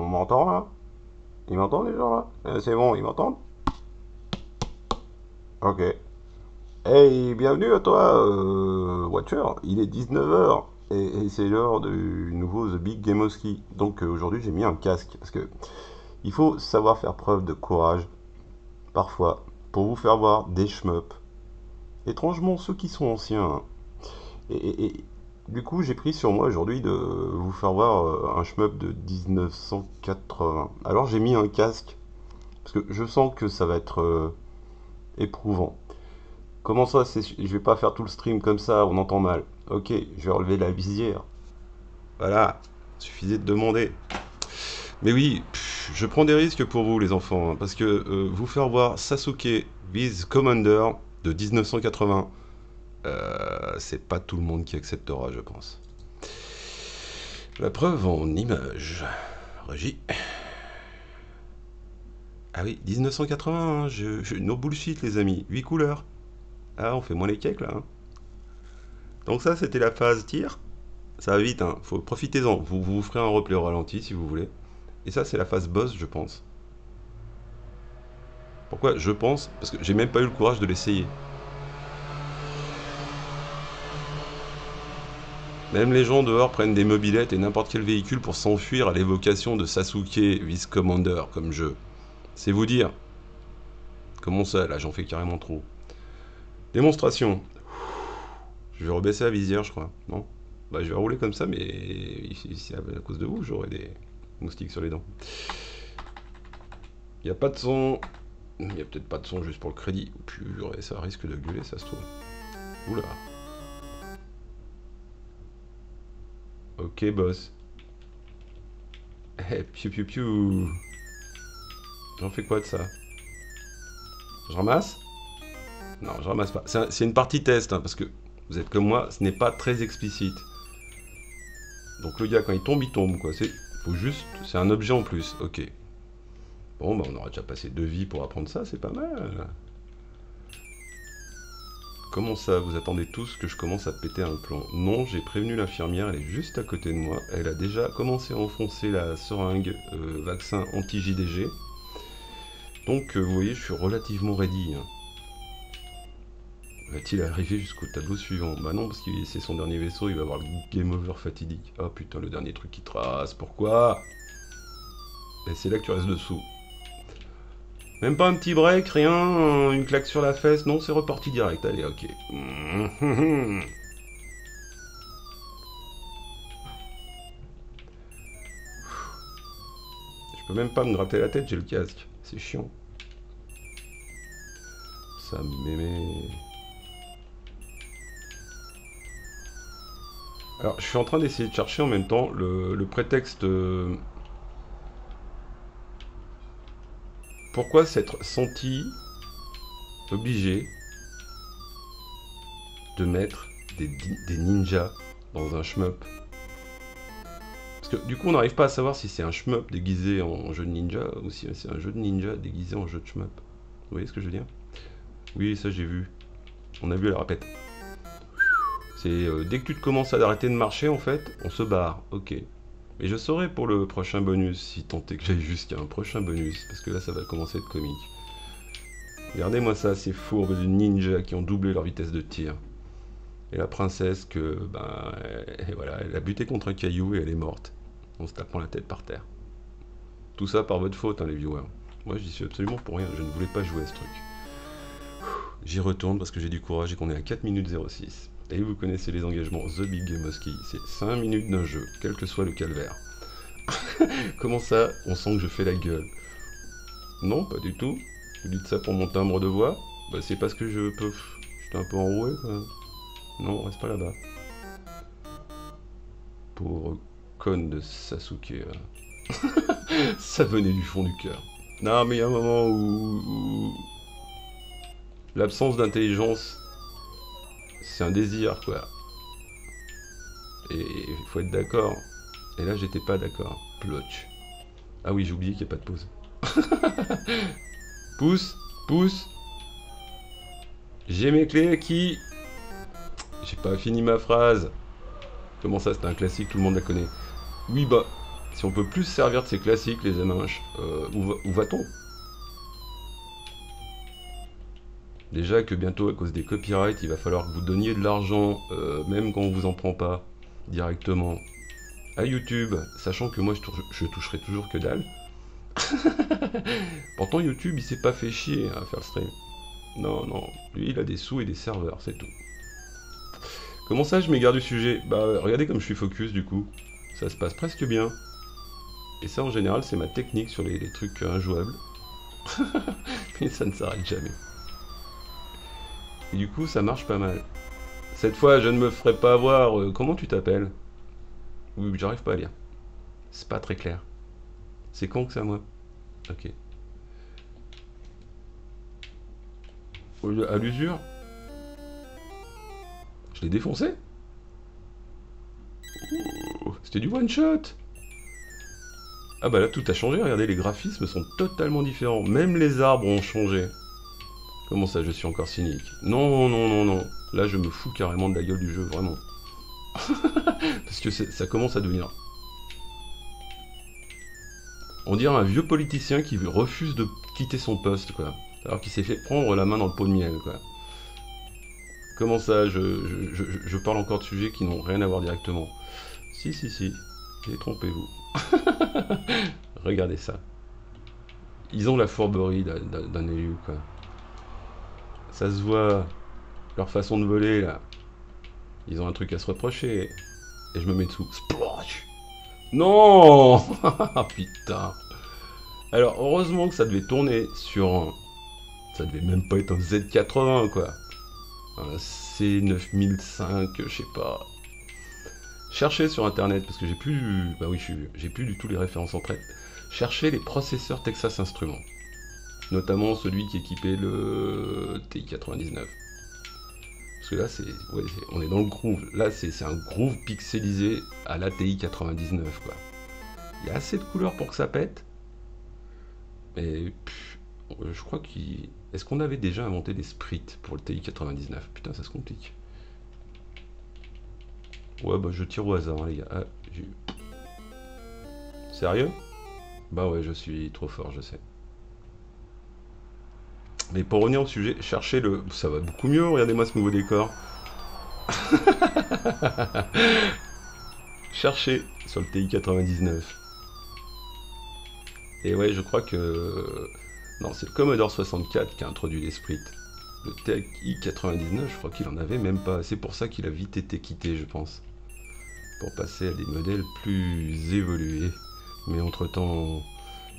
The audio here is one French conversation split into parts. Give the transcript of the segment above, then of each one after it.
On m'entend là? Ils m'entendent les gens là? Euh, C'est bon, ils m'entendent? Ok. Hey, bienvenue à toi, euh, Watcher. Il est 19h et, c'est l'heure du nouveau The Big Game of Ski. Donc euh, aujourd'hui j'ai mis un casque parce que il faut savoir faire preuve de courage parfois pour vous faire voir des shmups. Étrangement ceux qui sont anciens. hein. Et- et du coup j'ai pris sur moi aujourd'hui de vous faire voir euh, un shmup de 1980. Alors j'ai mis un casque parce que je sens que ça va être euh, éprouvant. Comment ça, je vais pas faire tout le stream comme ça, on entend mal. Ok, je vais relever la visière. Voilà, suffisait de demander. Mais oui, je prends des risques pour vous les enfants, hein, parce que euh, vous faire voir Sasuke with Commander de 1980, euh, c'est pas tout le monde qui acceptera, je pense. La preuve en image. Régie. Ah oui, 1980, hein, je, je- no bullshit les amis, 8 couleurs. Ah, on fait moins les cakes là. hein. Donc ça, c'était la phase tir. Ça va vite, hein. Profitez-en. Vous, vous ferez un replay au ralenti si vous voulez. Et ça, c'est la phase boss, je pense. Pourquoi? Je pense Parce que j'ai même pas eu le courage de l'essayer. Même les gens dehors prennent des mobilettes et n'importe quel véhicule pour s'enfuir à l'évocation de Sasuke Vice Commander comme jeu. C'est vous dire. Comment ça, là, j'en fais carrément trop. Démonstration. Je vais rebaisser la visière, je crois. Non? Bah, je vais rouler comme ça, mais à cause de vous, j'aurai des moustiques sur les dents. Il n'y a pas de son. Il n'y a peut-être pas de son juste pour le crédit. Purée, ça risque de gueuler, ça se trouve. Oula. Ok, boss. Eh, piou piou piou. J'en fais quoi de ça? Je ramasse? Non, je ramasse pas. C'est un- c'est une partie test, hein, parce que vous êtes comme moi, ce n'est pas très explicite. Donc le gars, quand il tombe, il tombe, quoi. C'est faut juste... C'est un objet en plus, ok. Bon, bah on aura déjà passé deux vies pour apprendre ça, c'est pas mal. Comment ça, vous attendez tous que je commence à péter un plan? Non, j'ai prévenu l'infirmière, elle est juste à côté de moi. Elle a déjà commencé à enfoncer la seringue euh, vaccin anti-JDG. Donc, euh, vous voyez, je suis relativement ready. hein. Va-t-il arriver jusqu'au tableau suivant? Bah non, parce que c'est son dernier vaisseau, il va avoir le game over fatidique. Ah putain, le dernier truc qui trace, pourquoi? Et c'est là que tu restes dessous. Même pas un petit break, rien, une claque sur la fesse, non, c'est reparti direct, allez, ok. Je peux même pas me gratter la tête, j'ai le casque, c'est chiant. Ça m'aimait. Alors, je suis en train d'essayer de chercher en même temps le, le prétexte. euh, Pourquoi s'être senti obligé de mettre des, ninjas dans un shmup? Parce que du coup, on n'arrive pas à savoir si c'est un shmup déguisé en jeu de ninja ou si c'est un jeu de ninja déguisé en jeu de shmup. Vous voyez ce que je veux dire? Oui, ça j'ai vu. On a vu, elle répète. C'est euh, dès que tu te commences à arrêter de marcher, en fait, on se barre. Ok. Et je saurai pour le prochain bonus, si tant est que j'aille jusqu'à un prochain bonus, parce que là ça va commencer à être comique. Regardez-moi ça, ces fourbes de ninjas qui ont doublé leur vitesse de tir. Et la princesse que, ben, elle- voilà, elle a buté contre un caillou et elle est morte, en se tapant la tête par terre. Tout ça par votre faute, hein, les viewers. Moi j'y suis absolument pour rien, je ne voulais pas jouer à ce truc. J'y retourne parce que j'ai du courage et qu'on est à 4 minutes 06. Et vous connaissez les engagements The Big Game Ski, c'est 5 minutes d'un jeu, quel que soit le calvaire. Comment ça, on sent que je fais la gueule? Non, pas du tout. Vous dites ça pour mon timbre de voix? Bah c'est parce que je peux... J'étais un peu enroué quoi. Non, reste pas là-bas. Pauvre conne de Sasuke. là. ça venait du fond du cœur. Non mais il y a un moment où L'absence d'intelligence c'est un désir, quoi. Et il faut être d'accord. Et là, j'étais pas d'accord. Plotch. Ah oui, j'ai oublié qu'il n'y a pas de pause. pousse, pousse. J'ai mes clés acquis. J'ai pas fini ma phrase. Comment ça, c'est un classique, tout le monde la connaît. Oui, bah, Si on peut plus se servir de ces classiques, les m euh, où va-t-on? Déjà que bientôt, à cause des copyrights, il va falloir que vous donniez de l'argent, euh, même quand on vous en prend pas, directement, à YouTube, sachant que moi je, toucherai toujours que dalle. Pourtant YouTube il s'est pas fait chier à faire le stream. Non, non, lui il a des sous et des serveurs, c'est tout. Comment ça je m'égare du sujet? Bah regardez comme je suis focus du coup. Ça se passe presque bien. Et ça en général c'est ma technique sur les trucs injouables. Mais ça ne s'arrête jamais. Et du coup, ça marche pas mal. Cette fois, je ne me ferai pas avoir. Euh, comment tu t'appelles? Oui, j'arrive pas à lire. C'est pas très clair. C'est con que ça, moi Ok. À l'usure? Je l'ai défoncé? C'était du one shot Ah bah là tout a changé, regardez les graphismes sont totalement différents, même les arbres ont changé. Comment ça, je suis encore cynique? Non, non, non, non. Là, je me fous carrément de la gueule du jeu, vraiment. Parce que ça commence à devenir... On dirait un vieux politicien qui refuse de quitter son poste, quoi. Alors qu'il s'est fait prendre la main dans le pot de miel, quoi. Comment ça, je, parle encore de sujets qui n'ont rien à voir directement? Si, si, si. Détrompez-vous. Regardez ça. Ils ont la fourberie d'un élu, quoi. Ça se voit. Leur façon de voler, là. Ils ont un truc à se reprocher. Et je me mets dessous. Splosh Non Putain Alors, heureusement que ça devait tourner sur un... Ça devait même pas être un Z80, quoi. Un C9005, je sais pas. Cherchez sur internet, parce que j'ai plus... Bah oui, j'ai plus du tout les références en tête. Cherchez les processeurs Texas Instruments notamment celui qui équipait le TI-99. Parce que là, c'est, on est dans le groove. Là, c'est, un groove pixelisé à la TI-99, quoi. Il y a assez de couleurs pour que ça pète. Mais je crois qu'il... Est-ce qu'on avait déjà inventé des sprites pour le TI-99 Putain, ça se complique. Ouais, bah je tire au hasard, hein, les gars. Ah, Sérieux? Bah ouais, je suis trop fort, je sais. Mais pour revenir au sujet, cherchez le... Ça va beaucoup mieux, regardez-moi ce nouveau décor. cherchez sur le TI-99. Et ouais, je crois que... Non, c'est le Commodore 64 qui a introduit l'esprit. Le TI-99, je crois qu'il en avait même pas. C'est pour ça qu'il a vite été quitté, je pense. Pour passer à des modèles plus évolués. Mais entre-temps,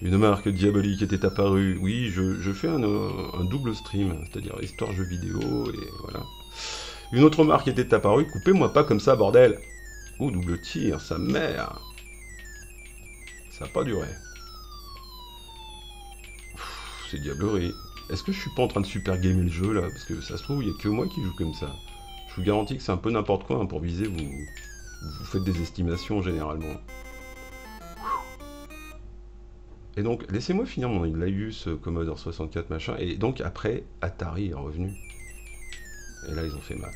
une marque diabolique était apparue. Oui, je, fais un, double stream, c'est-à-dire histoire jeux vidéo, et voilà. Une autre marque était apparue, coupez-moi pas comme ça, bordel Oh, double tir, sa mère Ça n'a pas duré. C'est diablerie. Est-ce que je suis pas en train de super gamer le jeu, là? Parce que ça se trouve, il n'y a que moi qui joue comme ça. Je vous garantis que c'est un peu n'importe quoi, hein, pour viser, vous, vous faites des estimations, généralement. Et donc, laissez-moi finir mon Laius Commodore 64 machin. Et donc, après, Atari est revenu. Et là, ils ont fait mal.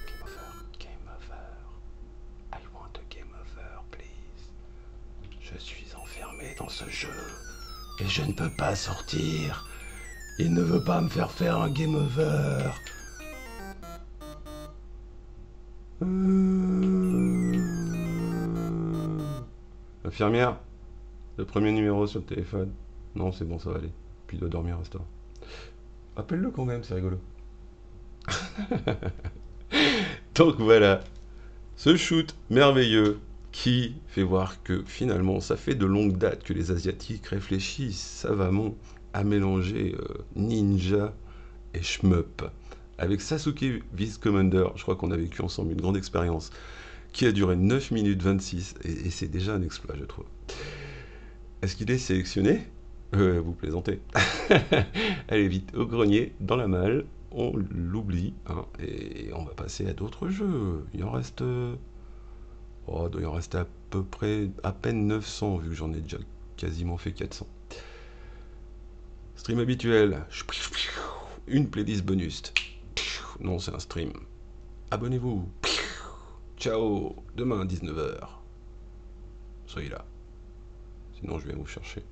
Game over, game over. I want a game over, please. Je suis enfermé dans ce jeu. Et je ne peux pas sortir. Il ne veut pas me faire faire un game over. Infirmière, le premier numéro sur le téléphone. Non, c'est bon, ça va aller. Puis il doit dormir temps. Appelle-le quand même, c'est rigolo. Donc voilà, ce shoot merveilleux qui fait voir que finalement, ça fait de longue date que les Asiatiques réfléchissent savamment à mélanger euh, ninja et shmup. Avec Sasuke Vice Commander, je crois qu'on a vécu ensemble une grande expérience qui a duré 9 minutes 26, et, c'est déjà un exploit, je trouve. Est-ce qu'il est sélectionné? Euh, Vous plaisantez. Allez vite, au grenier, dans la malle, on l'oublie, hein, et on va passer à d'autres jeux. Il en reste... Oh, il en rester à peu près, à peine 900, vu que j'en ai déjà quasiment fait 400. Stream habituel. Une playlist bonus. Non, c'est un stream. abonnez-vous. Ciao, demain à 19h. Soyez là. Sinon je viens vous chercher.